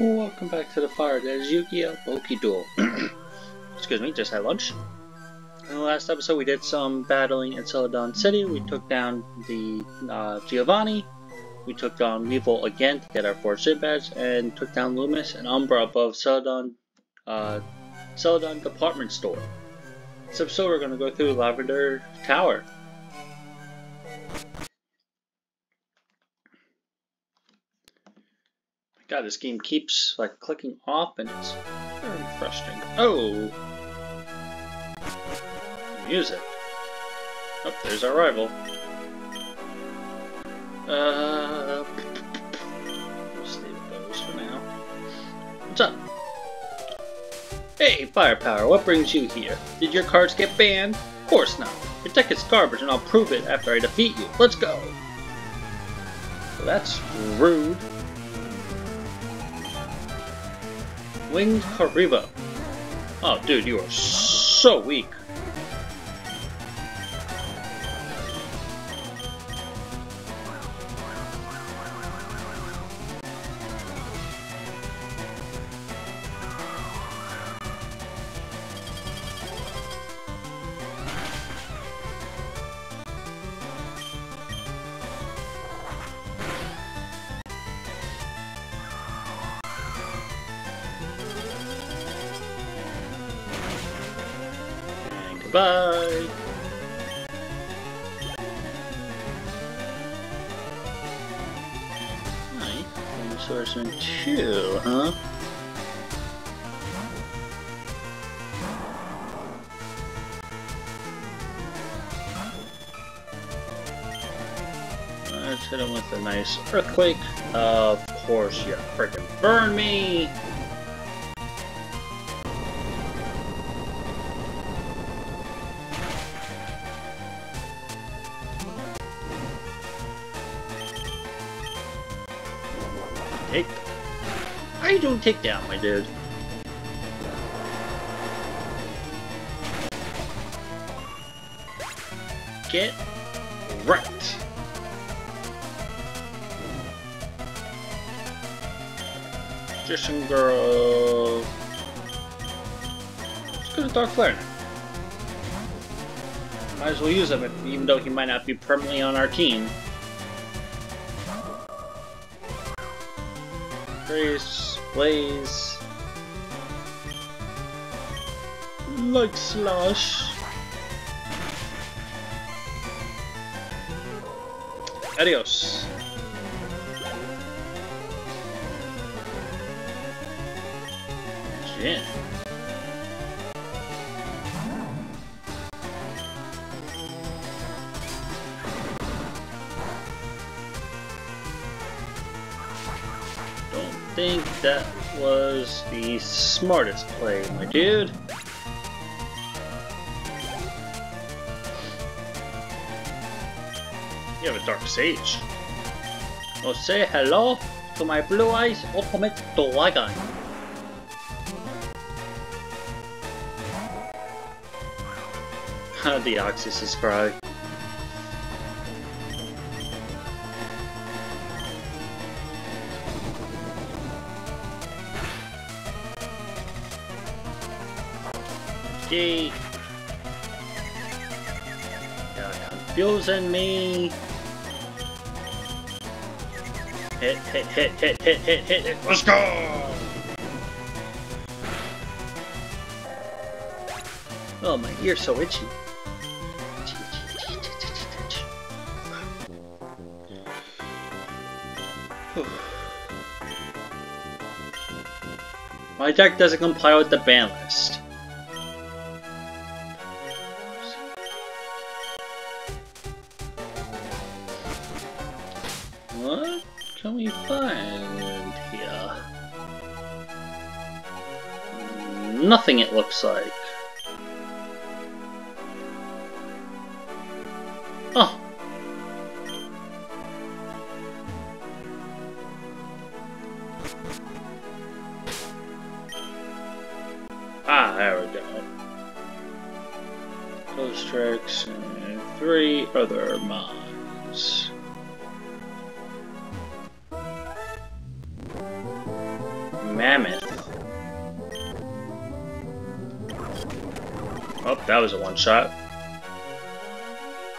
Welcome back to the fire. There's Yu-Gi-Oh! Poké Excuse me, just had lunch. In the last episode, we did some battling in Celadon City. We took down the uh, Giovanni. We took down Weevil again to get our 4 ship badge, and took down Lumis and Umbra above Celadon, uh, Celadon Department Store. This episode, we're going to go through Lavender Tower. God, this game keeps like clicking off and it's very frustrating. Oh! Music. Oh, there's our rival. Uh, we'll leave those for now. What's up? Hey, Firepower, what brings you here? Did your cards get banned? Of course not. Your deck is garbage and I'll prove it after I defeat you. Let's go! So that's rude. Winged Kuriboh. Oh, dude, you are so weak. Swordsman 2, huh? Let's hit him with a nice earthquake. of course, you freaking burn me! Doing takedown, my dude? Get wrecked. Magician girl. Let's go to Dark Flare. Might as well use him, even though he might not be permanently on our team. Grace, Blaze. Like Slash. Adios. Jin. That was the smartest play, my dude. You have a Dark Sage. Oh, say hello to my Blue Eyes Ultimate Dragon. the Oxys is cry. You're confusing me. Hit, hit, hit, hit, hit, hit, hit, hit. Let's go! Oh, my ear's so itchy. My deck doesn't comply with the ban list. Can we find here? Nothing it looks like. Shot.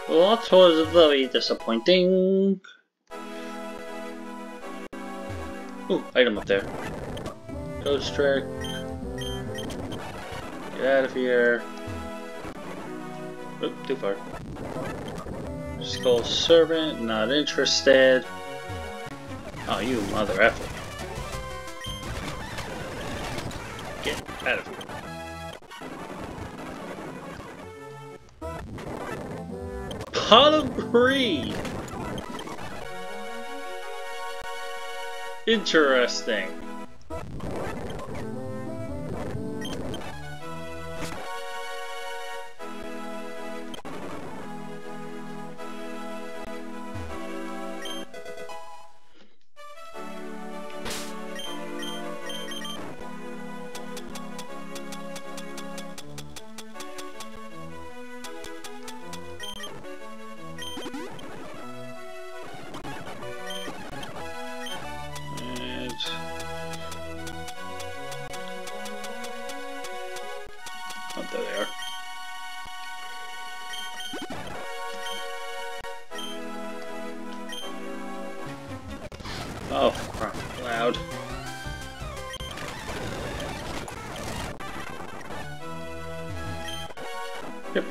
Well, that was very disappointing. Ooh, item up there. Ghost trick. Get out of here. Oop, too far. Skull servant, not interested. Oh, you mother effer. Get out of here. Of Interesting.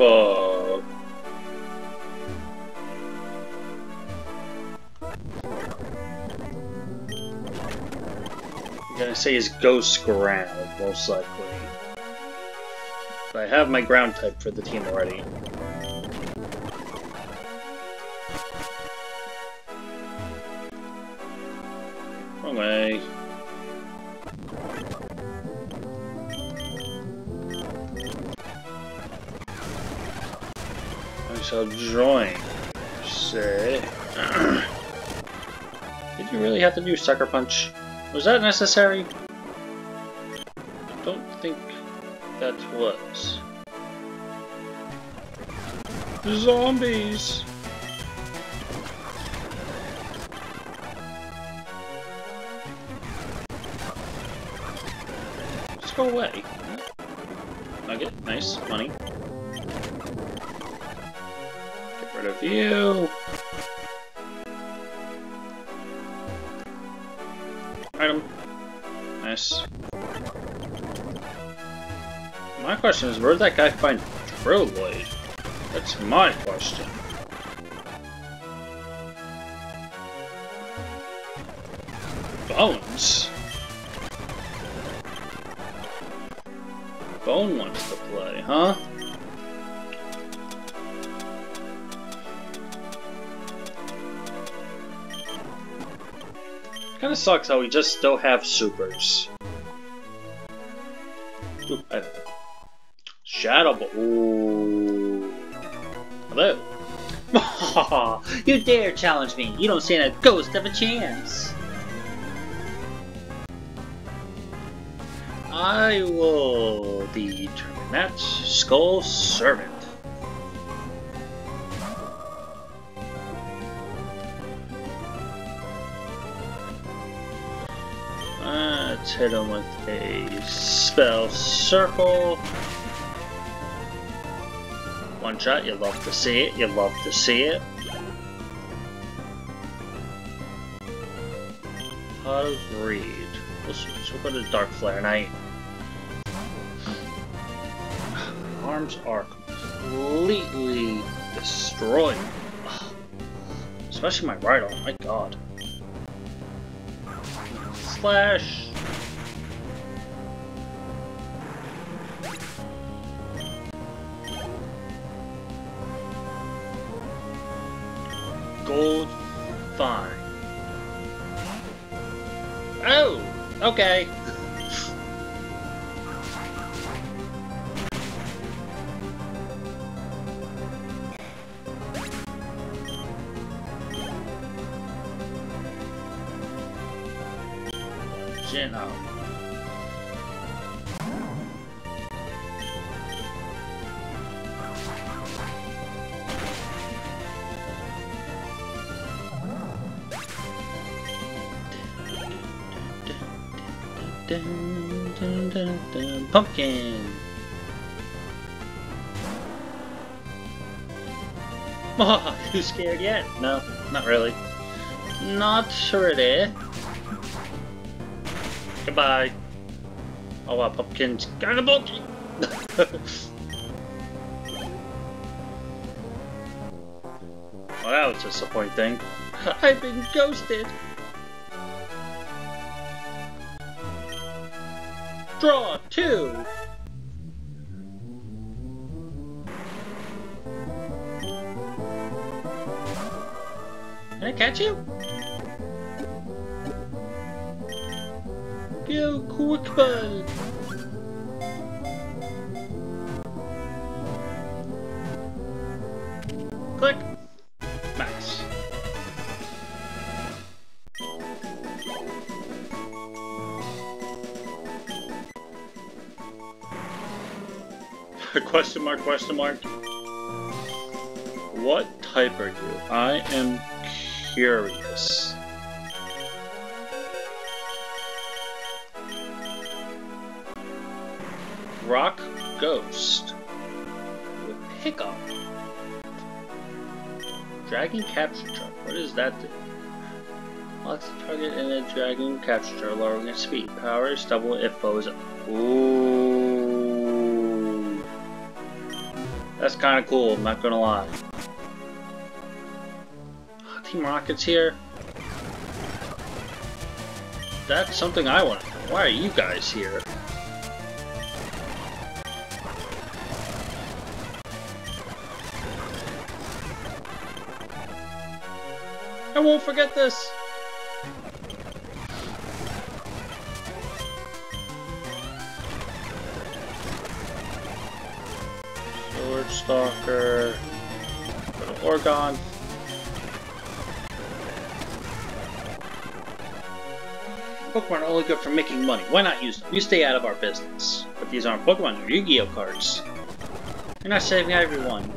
Hippo! I'm gonna say is Ghost Ground, most likely. But I have my ground type for the team already. Wrong way. Shall join. Say. Did you really have to do Sucker Punch? Was that necessary? I don't think that was. Zombies! Just go away. Nugget, nice, money. Rid of you. Item. Nice. My question is, where did that guy find Drill Blade? That's my question. Bones? Bone wants to play, huh? Kinda sucks how we just still have supers. I... Shadow Ball. Ooh. Hello. you dare challenge me. You don't stand a ghost of a chance. I will determine that. Skull Servant. Let's hit him with a spell circle. One shot, you love to see it, you love to see it. Pot of Greed. Let's, let's go to Dark Flare Knight. Arms are completely destroyed. Especially my right arm, my god. Slash! Oh! Okay. You scared yet? No, not really. Not sure really. Goodbye. Oh wow, pumpkin's kind of bulky. well, that was disappointing. I've been ghosted. Draw two. Can I catch you? Go, quick ball! Click! Nice. question mark, question mark. What type are you? I am curious. Rock Ghost with Pickup. Dragon Capture Truck. What does that do? Locks the target in a Dragon Capture Truck, lowering its speed. Power is double if foes. Ooh. That's kind of cool, I'm not gonna lie. Rocket's here. That's something I want. Why are you guys here? I won't forget this! Sword Stalker. Orgon. Pokemon are only good for making money. Why not use them? You stay out of our business. But these aren't Pokemon, they're Yu-Gi-Oh cards. You're not saving everyone.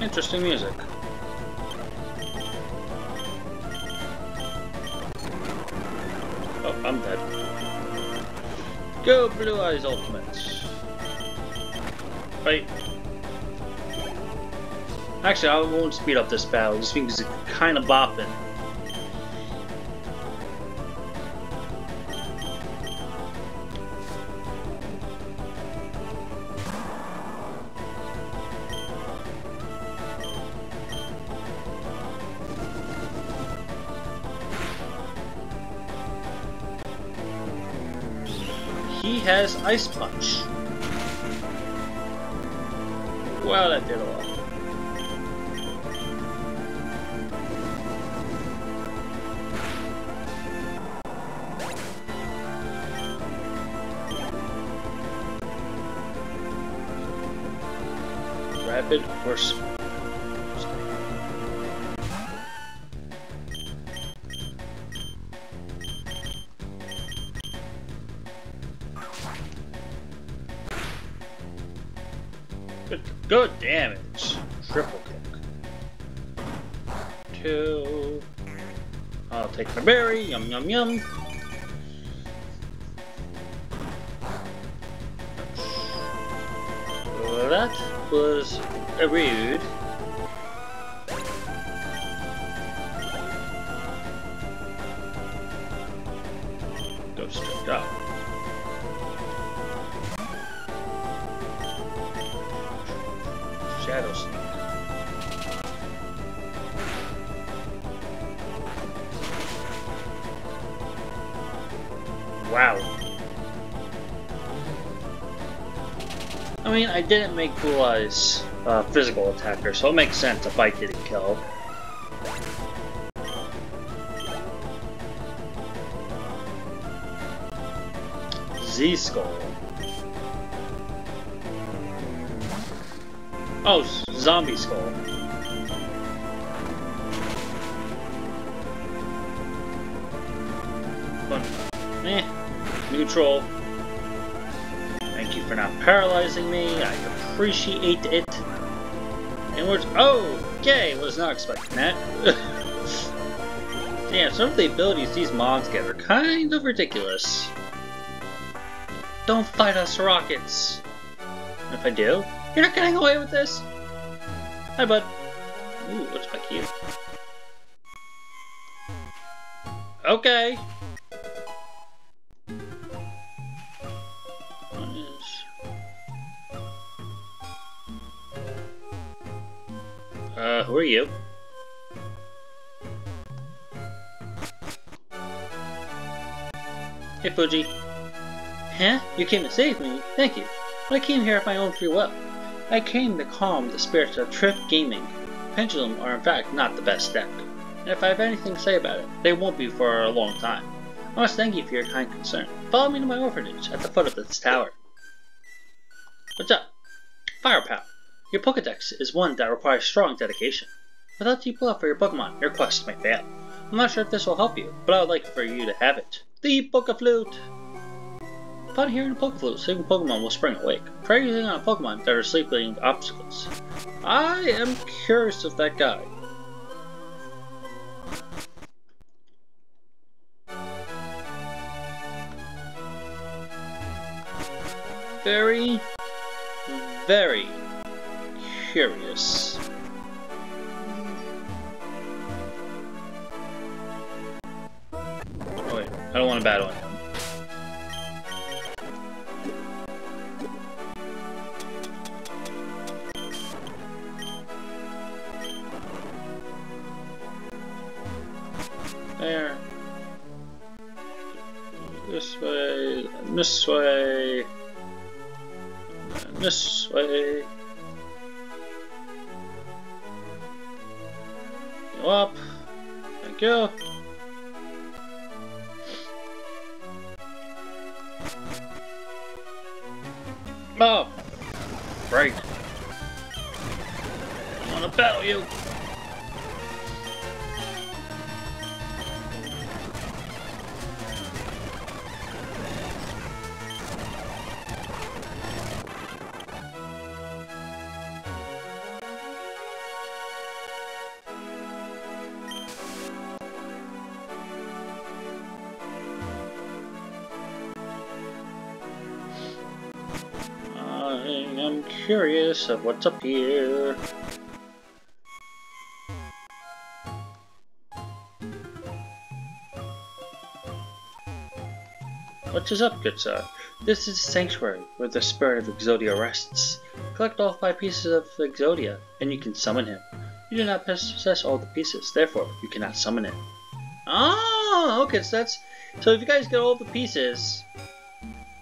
Interesting music. Oh, I'm dead. Go Blue Eyes Ultimate. Fight. Actually, I won't speed up this battle, just because kind of bopping. He has Ice Punch. Well, that did a lot. Rapid Good, good damage. Triple kick. Two. I'll take the berry. Yum yum yum. That was rude. Up. Wow. I mean, I didn't make Blue Eyes uh, physical attacker, so it makes sense if I didn't kill. Z-Skull. Oh, Zombie Skull. But, eh, neutral. Thank you for not paralyzing me. I appreciate it. And we're oh, okay, was not expecting that. Damn, Some of the abilities these mobs get are kind of ridiculous. Don't fight us, rockets! If I do, you're not getting away with this! Hi, bud. Ooh, what's back here? Okay. Who are you? Hey, Fuji. Huh? You came to save me? Thank you. But I came here of my own free will. I came to calm the spirits of Trip Gaming. Pendulum are in fact not the best deck. And if I have anything to say about it, they won't be for a long time. I must thank you for your kind concern. Follow me to my orphanage at the foot of this tower. What's up? Firepower. Your Pokedex is one that requires strong dedication. Without deep love for your Pokemon, your quest may fail. I'm not sure if this will help you, but I would like for you to have it. The Pokeflute! Upon hearing the Pokeflute, sleeping Pokemon will spring awake. Try using on Pokemon that are sleeping obstacles. I am curious of that guy. Very, very curious. Oh wait, I don't want to battle him. Battle you! I am curious of what's up here. Is up, good sir? This is sanctuary where the spirit of Exodia rests. Collect all five pieces of Exodia, and you can summon him. You do not possess all the pieces, therefore you cannot summon him. Ah, okay, so that's... So if you guys get all the pieces,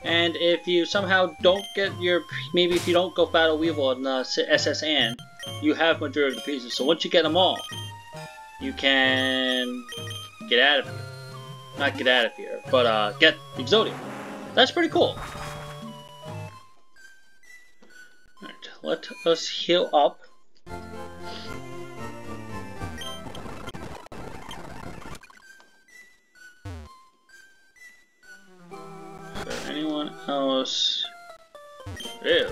and if you somehow don't get your, maybe if you don't go Battle Weevil in uh, SS Anne, you have majority of the pieces. So once you get them all, you can get out of here. Not get out of here, but uh, get Exodia. That's pretty cool. Let us heal up. anyone else? Ew.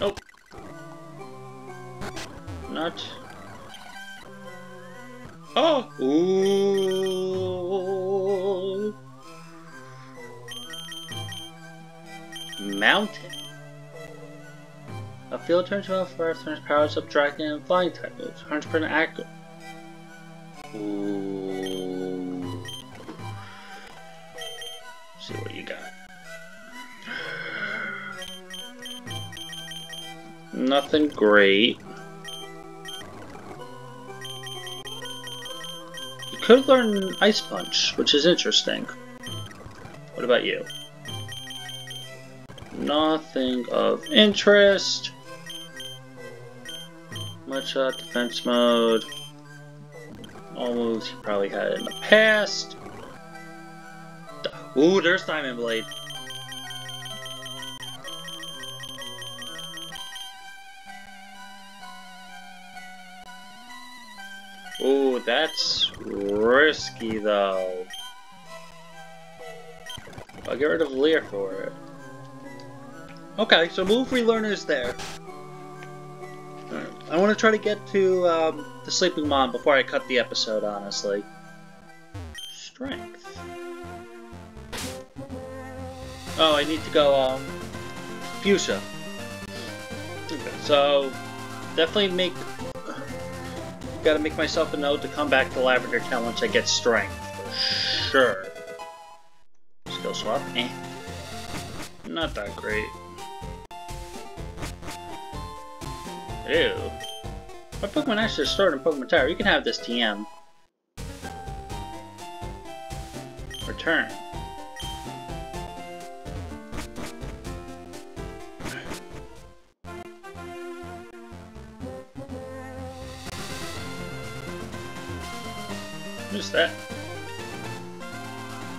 Nope. Not. Oh! Ooh. Mountain. A field turns around first turns powers up dragon and flying type moves. 100% accurate. Ooh. see what you got. Nothing great. You could learn Ice Punch, which is interesting. What about you? Nothing of interest. Much uh, defense mode. All moves you probably had in the past. Ooh, there's Diamond Blade. Ooh, that's risky though. I'll get rid of Leer for it. Okay, so move relearners there. I want to try to get to um, the Sleeping Mom before I cut the episode, honestly. Strength. Oh, I need to go, um, Fuchsia. Okay, so, definitely make, gotta make myself a note to come back to Lavender Town once I get Strength, for sure. Skill swap, eh. Not that great. Ew. My Pokemon actually stored in Pokemon Tower. You can have this TM. Return. Who's that?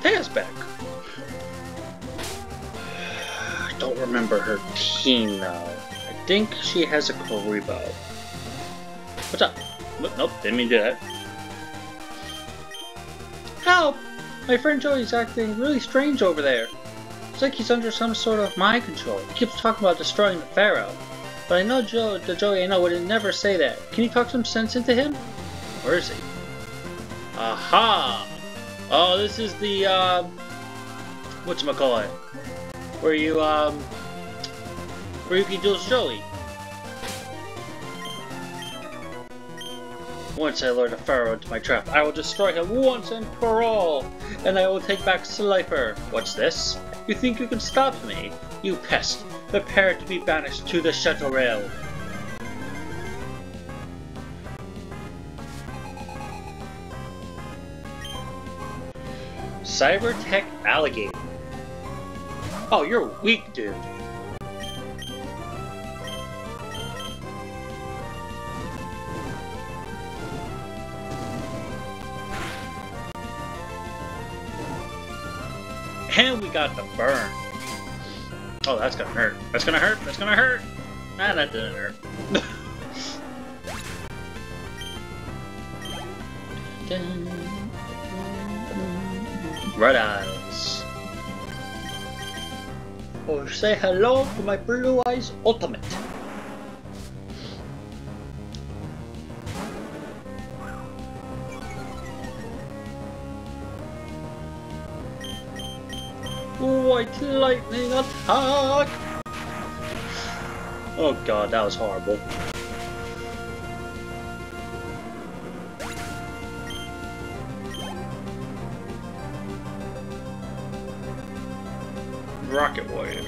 Taya's back. I don't remember her team though. I think she has a Kuriboh. What's up? Nope, didn't mean to do that. Help! My friend Joey's acting really strange over there. It's like he's under some sort of mind control. He keeps talking about destroying the Pharaoh. But I know Joe, the Joey I know would never say that. Can you talk some sense into him? Where is he? Aha! Oh, this is the, uh, whatchamacallit, where you, um, can duel Joey. Once I lure the Pharaoh into my trap, I will destroy him once and for all, and I will take back Slifer. What's this? You think you can stop me? You pest! Prepare to be banished to the Shadow Realm. Cybertech Alligator. Oh, you're weak, dude. And we got the burn. Oh, that's gonna hurt. That's gonna hurt. That's gonna hurt. Nah, that didn't hurt. Red eyes. Or oh, say hello to my blue eyes ultimate. White lightning attack! Oh god, that was horrible. Rocket Warrior.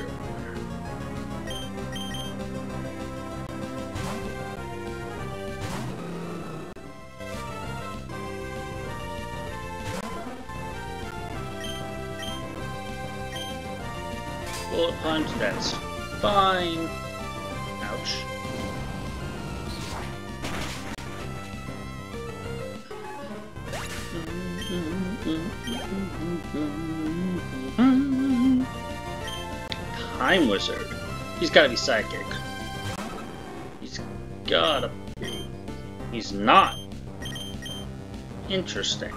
Time Wizard. He's gotta be psychic. He's gotta be. He's not. Interesting.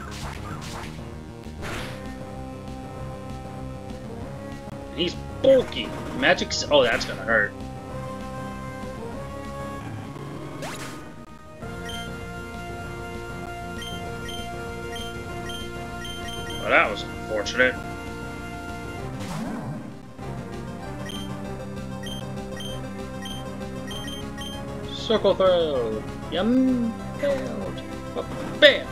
He's bulky. Magic. Oh, that's gonna hurt. That was unfortunate. Circle throw. Yum. Held. Bam.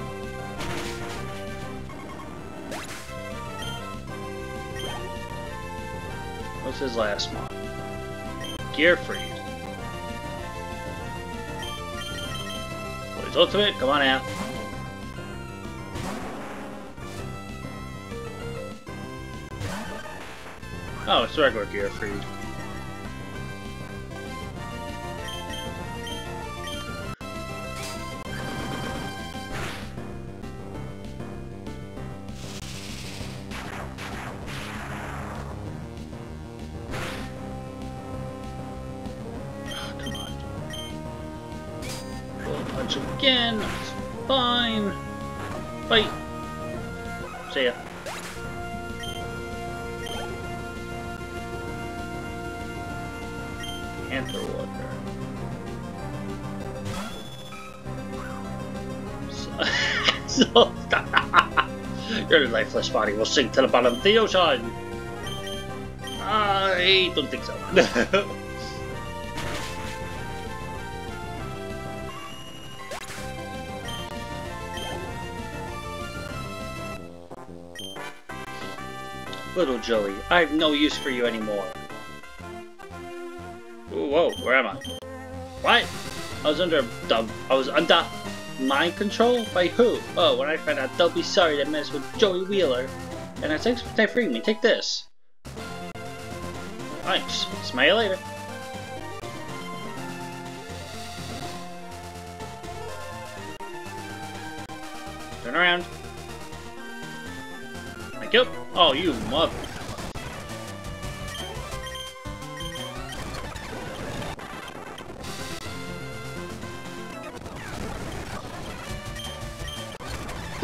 What's his last? Gearfried. What is ultimate? Come on out. Oh, it's regular Gearfried. Oh, Your lifeless body will sink to the bottom of the ocean! I don't think so. Little Joey, I have no use for you anymore. Whoa, where am I? What? I was under the I was under mind control by who? Oh, when I find out, they'll be sorry to mess with Joey Wheeler. And I think they freed me. Take this. Thanks. Smile you later. Turn around. Thank you. Oh, you mother.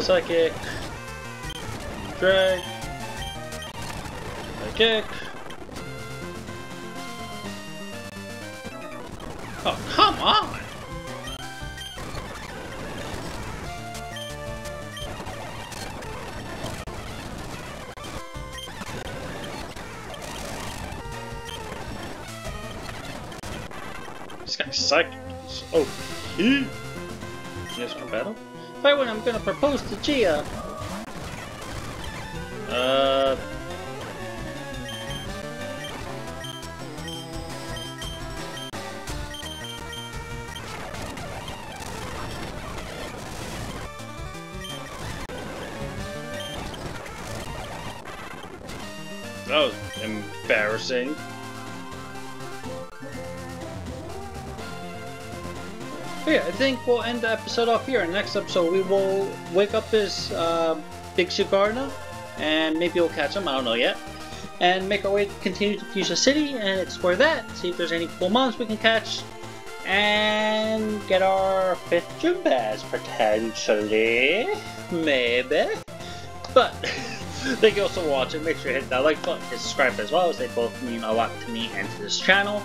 Psychic. Drag. Psychic. Oh, come on! This guy's psychic. Oh, he. I'm gonna propose to Gia. Uh. That was embarrassing. Yeah, I think we'll end the episode off here. Next episode, we will wake up this uh, Big Sugarna, and maybe we'll catch him, I don't know yet. And make our way, to continue to Fuchsia City, and explore that, see if there's any cool mons we can catch, and get our fifth gym pass, potentially. Maybe. But, thank you all for watching, make sure you hit that like button, subscribe as well, as they both mean a lot to me and to this channel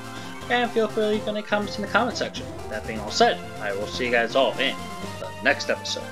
and feel free to leave any comments in the comment section. That being all said, I will see you guys all in the next episode.